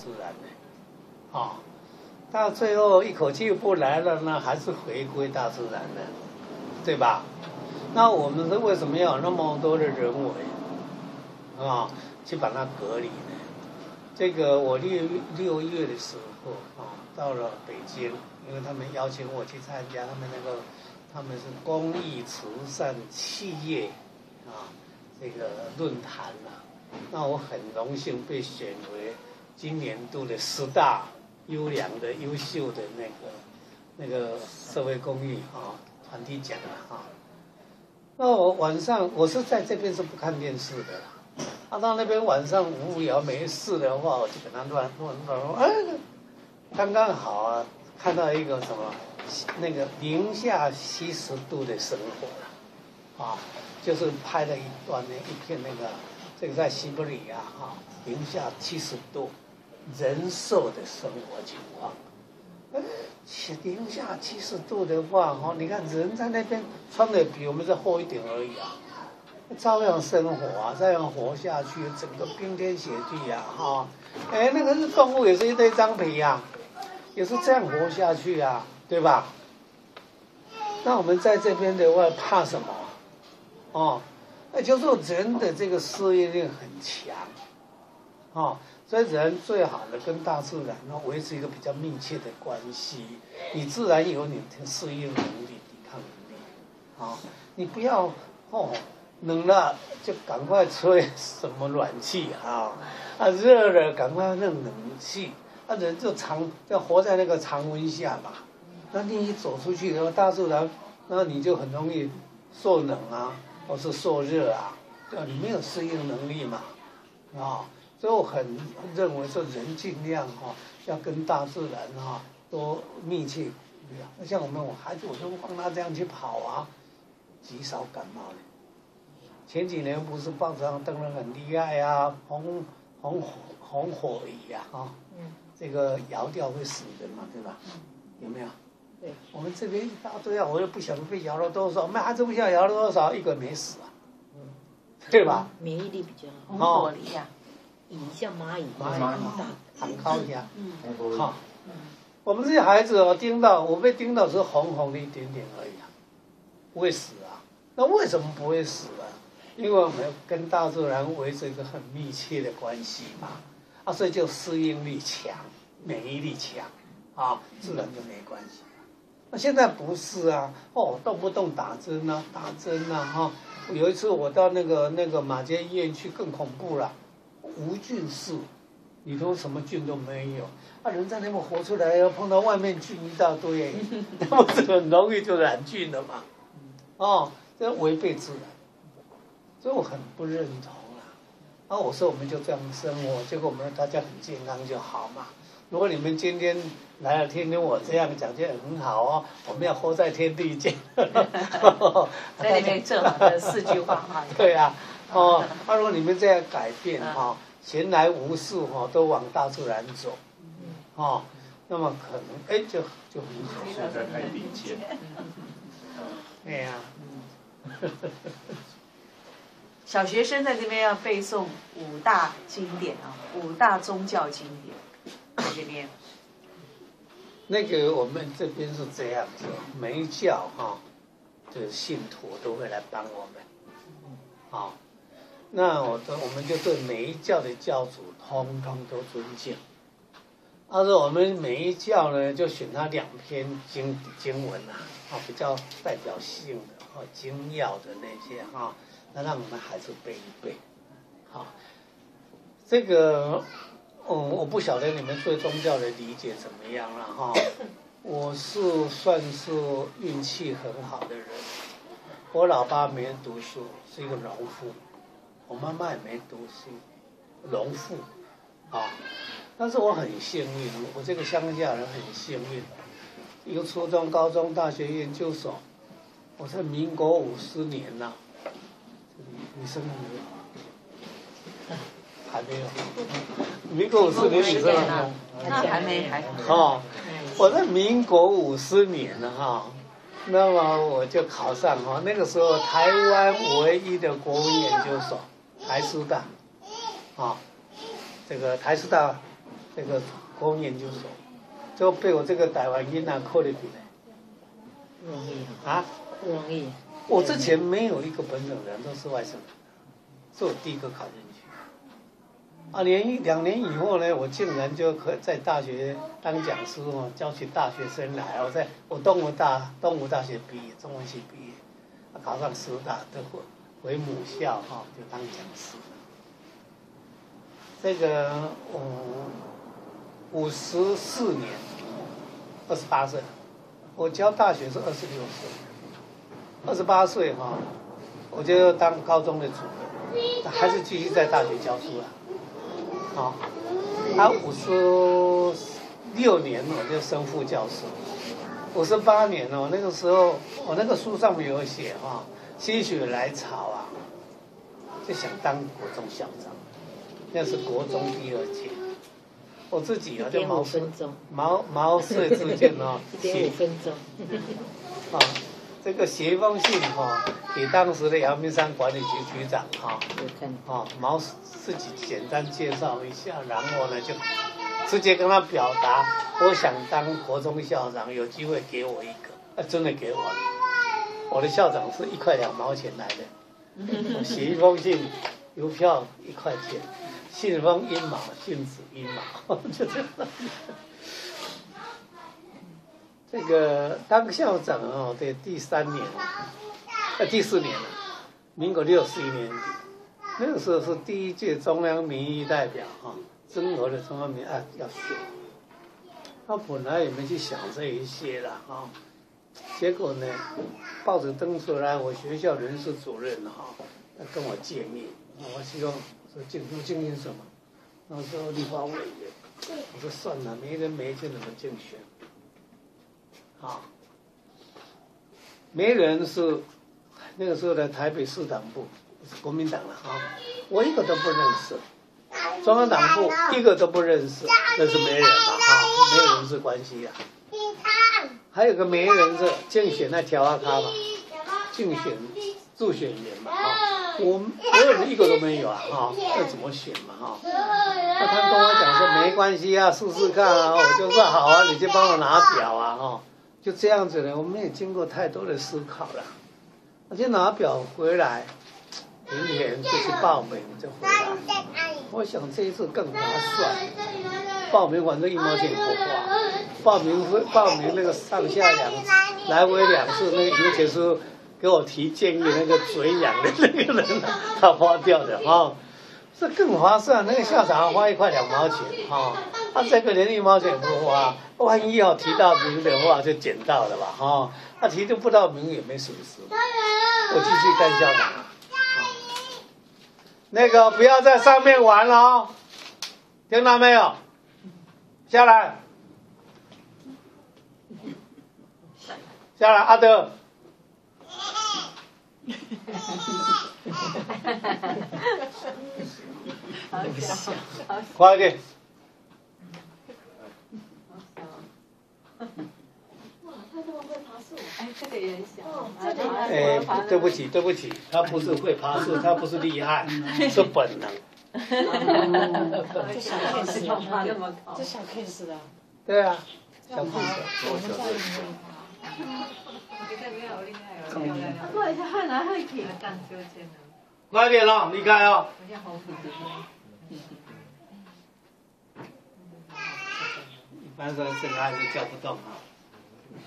自然的，啊，到最后一口气不来了，那还是回归大自然的，对吧？那我们是为什么要有那么多的人为啊，去把它隔离呢？这个我六六月的时候啊，到了北京，因为他们邀请我去参加他们那个，他们是公益慈善企业啊这个论坛啊，那我很荣幸被选为今年度的十大优良的、优秀的那个那个社会公益啊团体奖了啊。那我晚上我是在这边是不看电视的，啊，到那边晚上无聊没事的话，我就给他乱乱乱，哎，刚刚好啊，看到一个什么那个零下七十度的生活啊，就是拍了一段那一片那个这个在西伯利亚哈，零下七十度。人兽的生活情况。零下七十度的话，哈，你看人在那边穿的比我们这厚一点而已啊，照样生活啊，照样活下去，整个冰天雪地呀，哈，哎，那个是动物，也是一堆脏皮呀，也是这样活下去啊，对吧？那我们在这边的话，怕什么？哦，那就是人的这个适应力很强，哦。所以人最好的跟大自然呢维持一个比较密切的关系，你自然有你的适应能力、抵抗能力。啊，你不要哦，冷了就赶快吹什么暖气啊，啊热了赶快弄冷气，啊人就常要活在那个常温下嘛。那你一走出去，然后大自然，那你就很容易受冷啊，或是受热啊，对？你没有适应能力嘛，啊。所以我很认为说人尽量哈要跟大自然哈多密切，那像我们我孩子我就放他这样去跑啊，极少感冒的。前几年不是报纸上登了很厉害啊，红红火红火蚁啊哈，这个摇掉会死人嘛对吧？有没有？对，我们这边一大堆啊，我又不晓得被摇了多少，我们孩子不晓得摇了多少，一个没死啊，对吧？免疫力比较好，红火蚁呀。蚁像蚂蚁，蚂蚁大，很高下。嗯，好。我们这些孩子哦，叮到我被叮到是红红的一点点而已啊，不会死啊。那为什么不会死啊？因为我们跟大自然维持一个很密切的关系嘛。啊，所以就适应力强，免疫力强，啊，自然就没关系。那现在不是啊，哦，动不动打针啊，打针啊，哈。有一次我到那个那个马街医院去，更恐怖了。无菌室，里头什么菌都没有，啊，人在那边活出来，要碰到外面菌一大堆，那不是很容易就染菌了嘛？哦，这违背自然，所以我很不认同啊。啊，我说我们就这样生活，结果我们大家很健康就好嘛。如果你们今天来了，听听我这样讲就很好哦。我们要活在天地间，在那边正好的四句话哈。对啊。哦，那如果你们这样改变哈，闲来无事哈，都往大自然走，哦，那么可能哎就就很好。现在太顶尖。对呀。小学生在这边要背诵五大经典啊，五大宗教经典，在这边。那个我们这边是这样子，每一教哈的信徒都会来帮我们，好。那我都我们就对每一教的教主通通都尊敬。但是我们每一教呢，就选他两篇经经文呐，啊，比较代表性的啊，精要的那些哈，那让我们孩子背一背。好，这个，嗯，我不晓得你们对宗教的理解怎么样了哈。我是算是运气很好的人，我老爸没读书，是一个农夫。我妈妈也没读书，农妇，啊，但是我很幸运，我这个乡下人很幸运，一个初中、高中、大学、研究所，我在民国五十年呐，你生了没有？还没有。民国五十年你生了没那还没还。好，我在民国五十年了哈。那么我就考上哈，那个时候台湾唯一的国文研究所。台师大，啊，这个台师大这个国民研究所，就被我这个台湾囡仔扣了进来。不容易，啊，不容易。我之前没有一个本省人，都是外省人，是我第一个考进去。啊，连两年以后呢，我竟然就可在大学当讲师哦，教起大学生来。我在我东吴大东吴大学毕业，中文系毕业，考上师大的回回母校哈，就当讲师。这个五五十四年，二十八岁，我教大学是二十六岁，二十八岁哈，我就当高中的主任，还是继续在大学教书啊。好，他五十六年我就升副教授，五十八年哦，那个时候我那个书上面有写哈，心血来潮啊，就想当国中校长。那是国中第二届，我自己啊就毛遂毛毛遂自荐哦，写五分钟，啊，这个写一封信哈，给当时的阳明山管理局局长哈，啊毛自己简单介绍一下，然后呢就直接跟他表达，我想当国中校长，有机会给我一个，啊真的给我了，我的校长是一块两毛钱来的，我写一封信，邮票一块钱。信封一毛，信纸一毛，就这样。这个当校长哦，的第三年，呃，第四年了，民国六十一年底，那个时候是第一届中央民意代表哈，中国的中央民啊要选，他本来也没去想这一些了哈，结果呢，报纸登出来，我学校人事主任哈，他跟我见面，我希望。说竞争竞选什么？那时候立法委员，我说算了，没人没钱怎么竞选？啊，没人是那个时候的台北市党部是国民党了啊，我一个都不认识，中央党部一个都不认识，那是没人了啊，没有人事关系呀。还有个媒人是竞选那条啊卡嘛，竞选助选员嘛啊。我没有人一个都没有啊，哈，要怎么选嘛，哈？那他跟我讲说没关系啊，试试看啊，我就说好啊，你就帮我拿表啊，哈，就这样子的，我们也经过太多的思考了，我就拿表回来，明天就去报名就回来。我想这一次更划算，报名反正一毛钱也不花，报名会报名那个上下两来回两次，那个尤其是。给我提建议那个嘴痒的那个人，他花掉的哈，这更划算。那个校长花一块两毛钱哈，他这个连一毛钱不花，万一要提到名的话就捡到了吧哈，他提都不到名也没损失。我继续干校长，那个不要在上面玩了哦，听到没有？下来，下来，阿德。快点！哇，他这么会爬树！哎，这个也小。哎，对不起，对不起，他不是会爬树，他不是厉害，是本能。这小 case 啊！这小 case 的！对啊，小 case。快点了，离开哦。一般说这个孩子叫不动啊。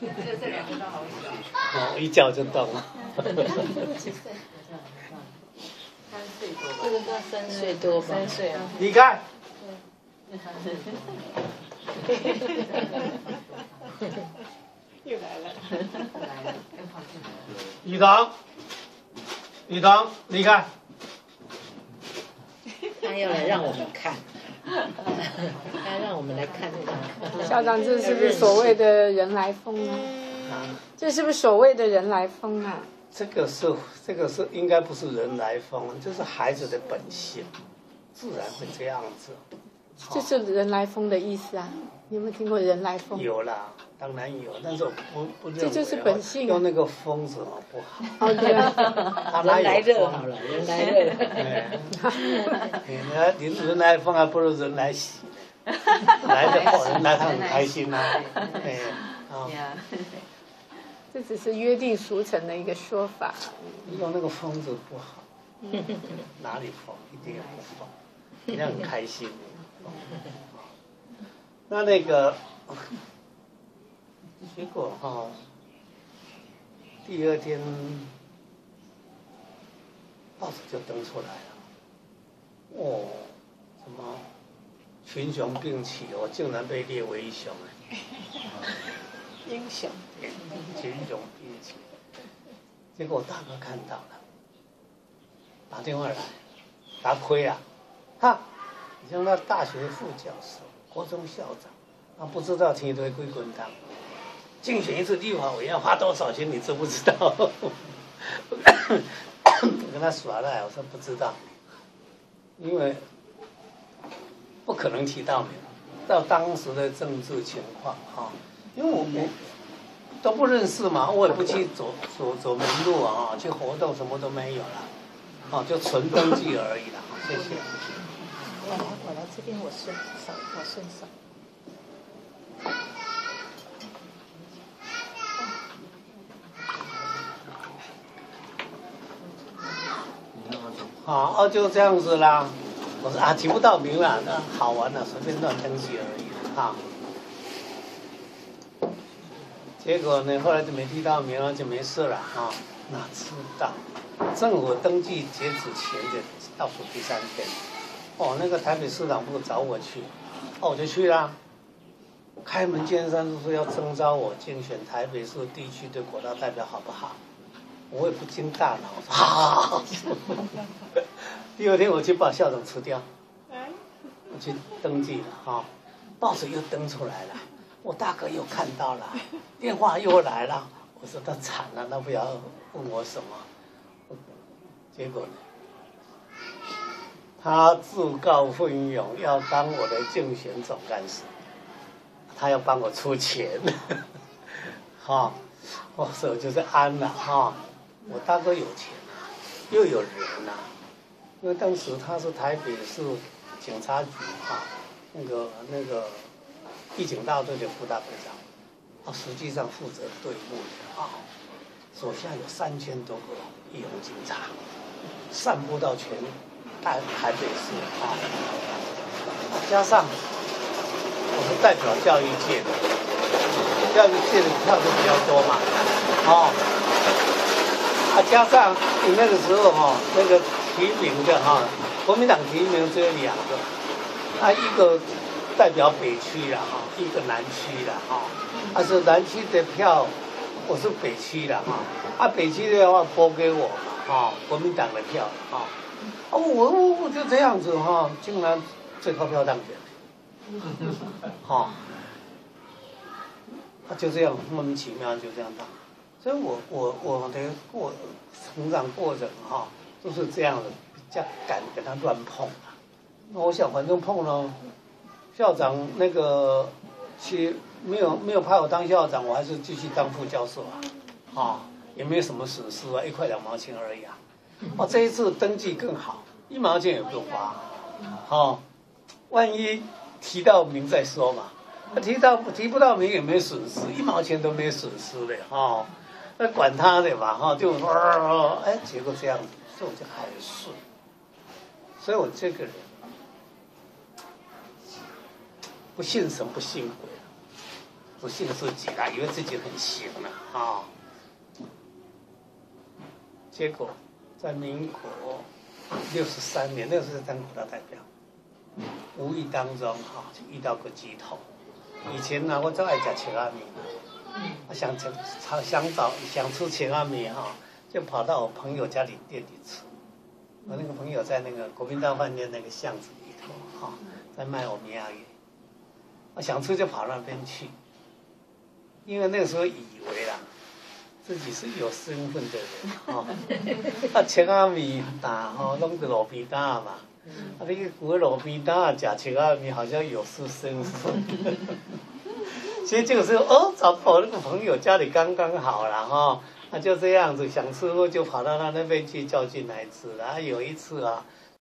这这两个都好小。哦，一叫就动了。三岁多。这个叫三岁多三岁啊。离开。又来了，来了，雨桐，雨桐，离开。他要来让我们看，他让我们来看他。校长，这是不是所谓的人来疯啊？这是不是所谓的人来疯啊？这个是，这个是应该不是人来疯，这是孩子的本性，自然会这样子。这是人来疯的意思啊？你有没有听过人来疯？有啦，当然有，但是我不不认为。这就是本性。用那个疯子哦不好。人来热好了，人来热。哎，人人来疯还不如人来喜。来的好人来他很开心呐、啊，哎，啊，呀，这只是约定俗成的一个说法。用那个疯子不好，哪里疯？一定要不疯，人家很开心。那那个结果哈、第二天报纸就登出来了，哦，什么？群雄并起，哦竟然被列为英雄。哎。英雄，群雄并起。结果我大哥看到了，打电话来，打亏啊，哈，你像那大学副教授、国中校长，啊，不知道天堆归滚蛋，竞选一次立法委员要花多少钱，你知不知道？我跟他耍赖，我说不知道，因为不可能提到名，到当时的政治情况啊，因为我我。都不认识嘛，我也不去走走走门路啊，去活动什么都没有了，啊，就纯登记而已了。谢谢。我来，我来这边，我顺手，我顺手。啊，哦，就这样子啦。我说啊，提不到名了，那好玩了，随便乱登记而已啊。结果呢，后来就没提到名了，就没事了啊。哪知道政府登记截止前的倒数第三天，哦，那个台北市长部找我去，哦，我就去啦。开门见山就说要征召我竞选台北市地区的国大代表，好不好？我也不经大脑，好。第二天我去把校长辞掉，我去登记了哈、报纸又登出来了。我大哥又看到了，电话又来了。我说他惨了，那不要问我什么。结果呢，他自告奋勇要当我的竞选总干事，他要帮我出钱，哈、我手就是安了哈、我大哥有钱，又有人呐、因为当时他是台北市警察局啊，那个那个。义警大队的副大队长，他实际上负责队伍的啊，手下有三千多个义勇警察，散布到全大台北市啊，加上我是代表教育界的，教育界的票就比较多嘛，哦，啊，加上你那个时候哈、那个提名的哈、国民党提名只有两个，啊，一个。代表北区的哈，一个南区的哈，啊是南区的票，我是北区的哈，啊北区的话拨给我嘛哈，国民党的票哈，啊我我我就这样子哈，竟然最高票当选，哈，啊就这样莫名其妙就这样当，所以我我我的过成长过程哈都是这样的，比较敢跟他乱碰啊，那我想反正碰了。校长那个去没有没有派我当校长，我还是继续当副教授啊，啊，也没有什么损失啊，一块两毛钱而已啊。哦，这一次登记更好，一毛钱也不用花，好、万一提到名再说嘛。提到提不到名也没损失，一毛钱都没损失的哈。那管他的吧哈，就呃哎，结果这样子，所以我就还顺。所以我这个人。不信神不信鬼，不信自己啦，以为自己很行了啊。结果在民国六十三年，那时候当国大代表，无意当中哈、就遇到个鸡头。以前呢，我最爱吃青阿米，想吃想找想吃青阿米哈，就跑到我朋友家里店里吃。我那个朋友在那个国民大饭店那个巷子里头哈、在卖我米亚鱼。我想吃就跑那边去，因为那个时候以为啦，自己是有身份的人哈，啊，青阿米打吼，拢是路边摊嘛，啊，你去古路边摊食青阿米，好像有失身份。所以这个时候哦，找到我那个朋友家里刚刚好了哈，他就这样子想吃就跑到他那边去叫进来吃然后有一次啊，